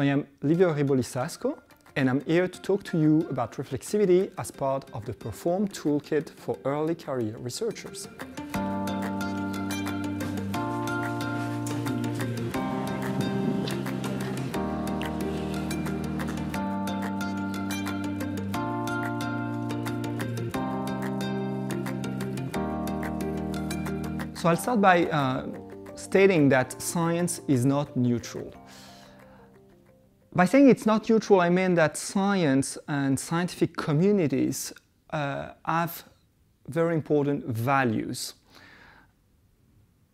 I am Livio Riboli-Sasco and I'm here to talk to you about reflexivity as part of the Perform Toolkit for early career researchers. So I'll start by uh, stating that science is not neutral. By saying it's not neutral, I mean that science and scientific communities uh, have very important values.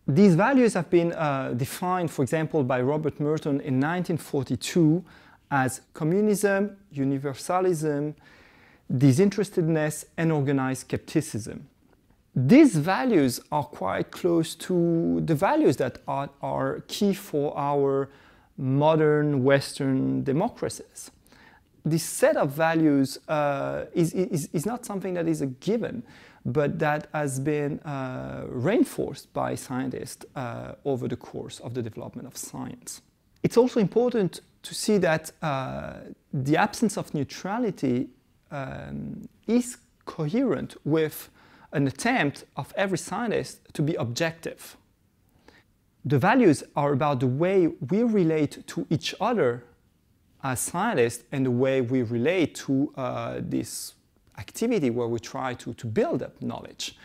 These values have been uh, defined, for example, by Robert Merton in 1942 as communism, universalism, disinterestedness, and organized skepticism. These values are quite close to the values that are, are key for our modern Western democracies. This set of values uh, is, is, is, not something that is a given, but that has been uh, reinforced by scientists uh, over the course of the development of science. It's also important to see that uh, the absence of neutrality um, is coherent with an attempt of every scientist to be objective. The values are about the way we relate to each other as scientists and the way we relate to uh, this activity where we try to, to build up knowledge.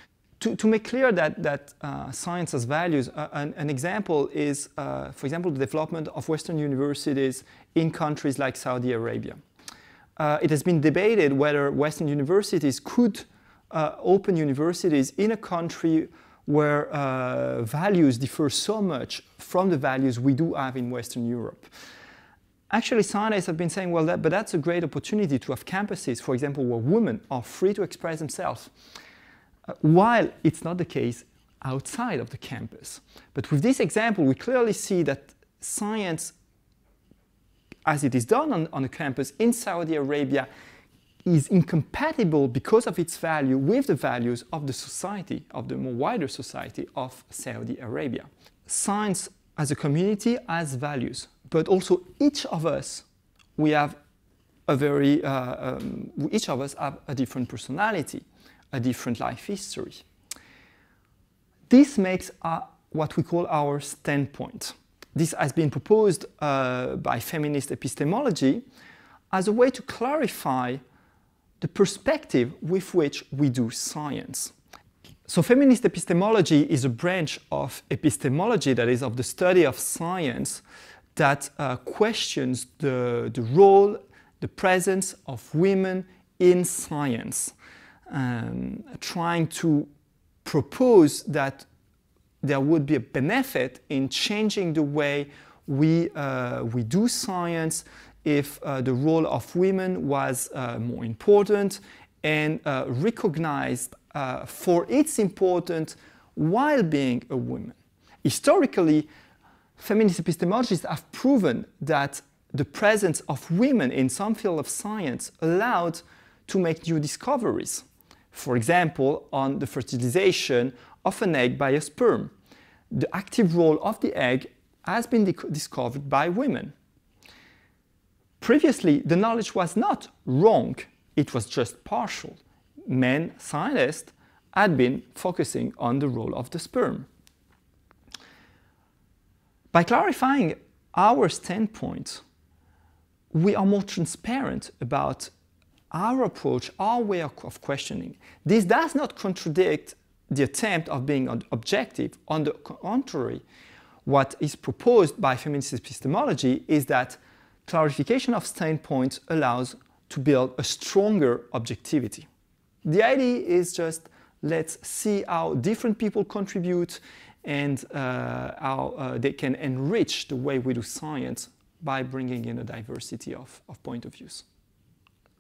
To, to make clear that, that uh, science has values, uh, an, an, example is, uh, for example, the development of Western universities in countries like Saudi Arabia. Uh, it has been debated whether Western universities could uh, open universities in a country where uh, values differ so much from the values we do have in Western Europe. Actually, scientists have been saying, well, that, but that's a great opportunity to have campuses, for example, where women are free to express themselves, uh, while it's not the case outside of the campus. But with this example, we clearly see that science, as it is done on, on a campus in Saudi Arabia, is incompatible because of its value with the values of the society, of the more wider society of Saudi Arabia. Science as a community has values, but also each of us, we have a very, uh, um, each of us have a different personality, a different life history. This makes uh, what we call our standpoint. This has been proposed uh, by feminist epistemology as a way to clarify the perspective with which we do science. So feminist epistemology is a branch of epistemology that is of the study of science that uh, questions the, the role, the presence of women in science, um, trying to propose that there would be a benefit in changing the way we, uh, we do science, if uh, the role of women was uh, more important and uh, recognized uh, for its importance while being a woman. Historically, feminist epistemologists have proven that the presence of women in some field of science allowed to make new discoveries. For example, on the fertilization of an egg by a sperm. The active role of the egg has been discovered by women. Previously, the knowledge was not wrong, it was just partial. Men scientists had been focusing on the role of the sperm. By clarifying our standpoint, we are more transparent about our approach, our way of questioning. This does not contradict the attempt of being objective. On the contrary, what is proposed by feminist epistemology is that clarification of standpoints allows to build a stronger objectivity. The idea is just let's see how different people contribute and uh, how uh, they can enrich the way we do science by bringing in a diversity of, of point of views.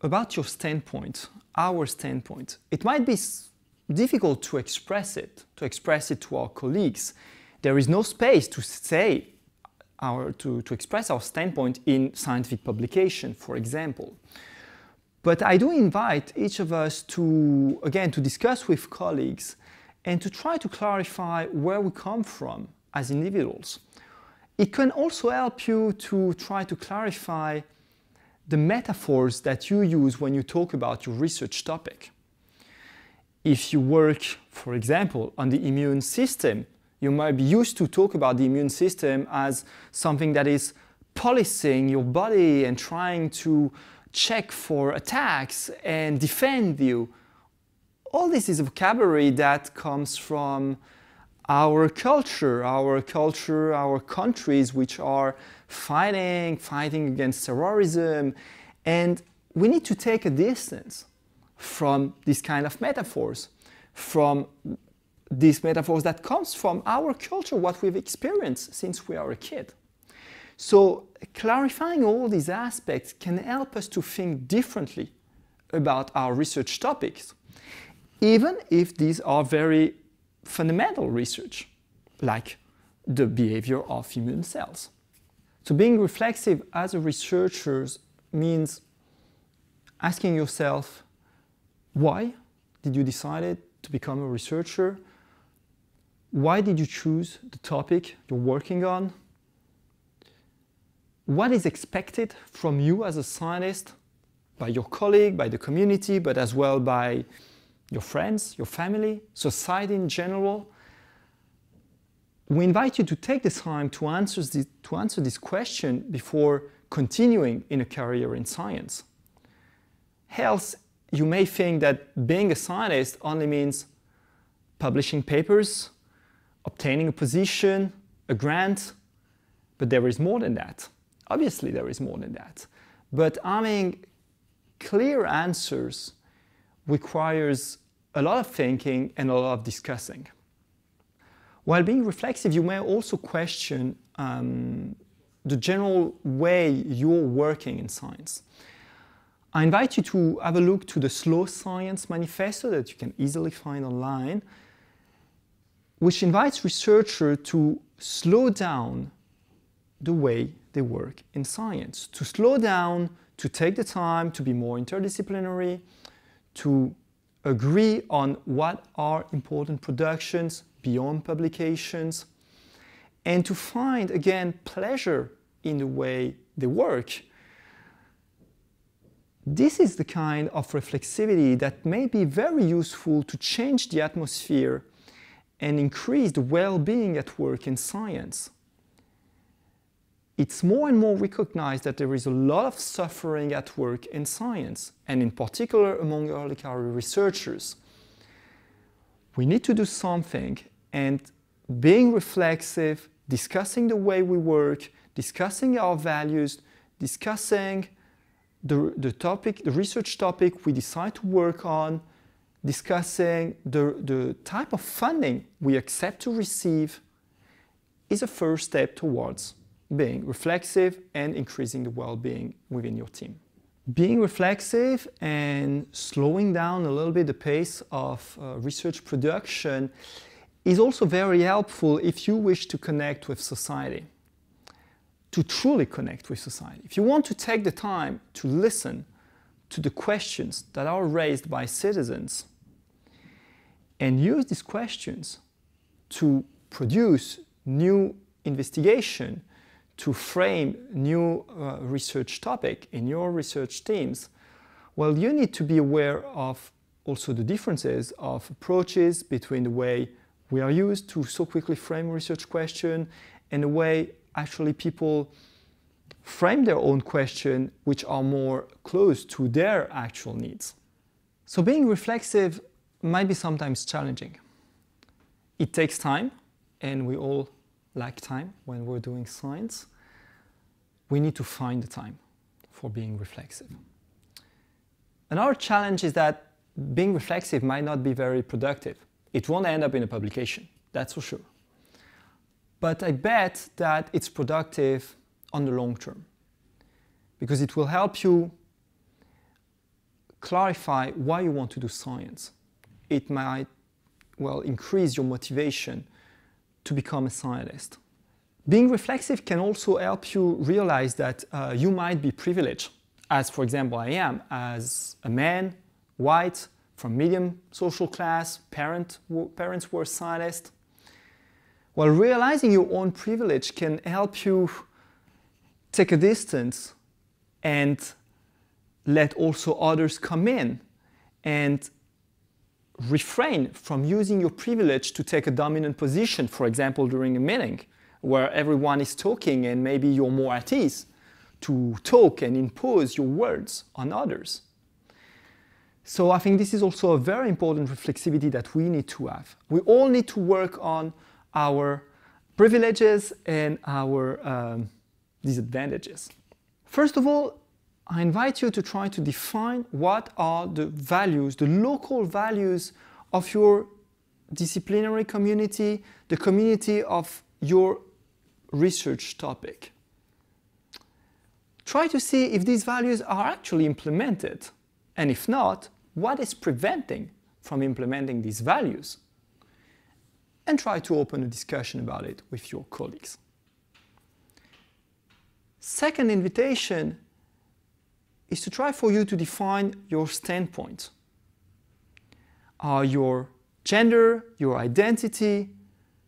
About your standpoint, our standpoint, it might be difficult to express it, to express it to our colleagues. There is no space to say our, to, to express our standpoint in scientific publication, for example. But I do invite each of us to, again, to discuss with colleagues and to try to clarify where we come from as individuals. It can also help you to try to clarify the metaphors that you use when you talk about your research topic. If you work, for example, on the immune system, you might be used to talk about the immune system as something that is policing your body and trying to check for attacks and defend you. All this is a vocabulary that comes from our culture, our culture, our countries which are fighting, fighting against terrorism. And we need to take a distance from these kind of metaphors, from these metaphors that comes from our culture, what we've experienced since we are a kid. So clarifying all these aspects can help us to think differently about our research topics, even if these are very fundamental research, like the behavior of immune cells. So being reflexive as a researcher means asking yourself, why did you decide to become a researcher? Why did you choose the topic you're working on? What is expected from you as a scientist by your colleague, by the community, but as well by your friends, your family, society in general. We invite you to take the time to answer, this, to answer this question before continuing in a career in science. Else, you may think that being a scientist only means publishing papers, obtaining a position, a grant, but there is more than that. Obviously, there is more than that. But having clear answers requires a lot of thinking and a lot of discussing. While being reflexive, you may also question um, the general way you're working in science. I invite you to have a look to the Slow Science Manifesto that you can easily find online, which invites researchers to slow down the way they work in science, to slow down, to take the time to be more interdisciplinary, to agree on what are important productions beyond publications, and to find, again, pleasure in the way they work. This is the kind of reflexivity that may be very useful to change the atmosphere and increased well-being at work in science it's more and more recognized that there is a lot of suffering at work in science, and in particular among early career researchers. We need to do something, and being reflexive, discussing the way we work, discussing our values, discussing the, the topic, the research topic we decide to work on, discussing the, the type of funding we accept to receive is a first step towards being reflexive and increasing the well-being within your team. Being reflexive and slowing down a little bit the pace of uh, research production is also very helpful if you wish to connect with society, to truly connect with society. If you want to take the time to listen to the questions that are raised by citizens and use these questions to produce new investigation to frame new uh, research topic in your research teams, well, you need to be aware of also the differences of approaches between the way we are used to so quickly frame research question and the way actually people frame their own question which are more close to their actual needs. So being reflexive might be sometimes challenging. It takes time and we all lack time when we're doing science we need to find the time for being reflexive. Another challenge is that being reflexive might not be very productive. It won't end up in a publication, that's for sure. But I bet that it's productive on the long term because it will help you clarify why you want to do science. It might, well, increase your motivation to become a scientist. Being reflexive can also help you realize that uh, you might be privileged, as for example I am, as a man, white, from medium social class, parent, parents were scientists. While realizing your own privilege can help you take a distance and let also others come in and refrain from using your privilege to take a dominant position, for example, during a meeting where everyone is talking and maybe you're more at ease to talk and impose your words on others. So I think this is also a very important reflexivity that we need to have. We all need to work on our privileges and our um, disadvantages. First of all, I invite you to try to define what are the values, the local values of your disciplinary community, the community of your research topic. Try to see if these values are actually implemented, and if not, what is preventing from implementing these values? And try to open a discussion about it with your colleagues. Second invitation is to try for you to define your standpoint. Are your gender, your identity,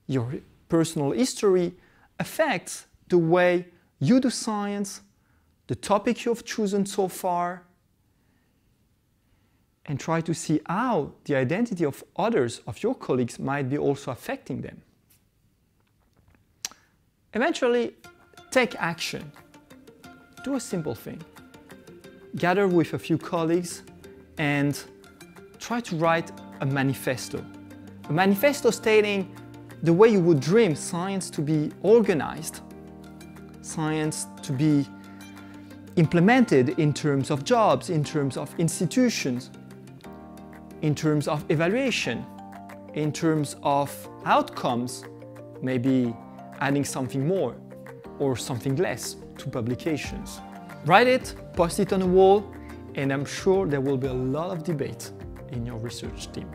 your personal history affects the way you do science, the topic you've chosen so far, and try to see how the identity of others, of your colleagues, might be also affecting them. Eventually, take action. Do a simple thing gather with a few colleagues and try to write a manifesto. A manifesto stating the way you would dream science to be organized, science to be implemented in terms of jobs, in terms of institutions, in terms of evaluation, in terms of outcomes, maybe adding something more or something less to publications. Write it, post it on a wall, and I'm sure there will be a lot of debate in your research team.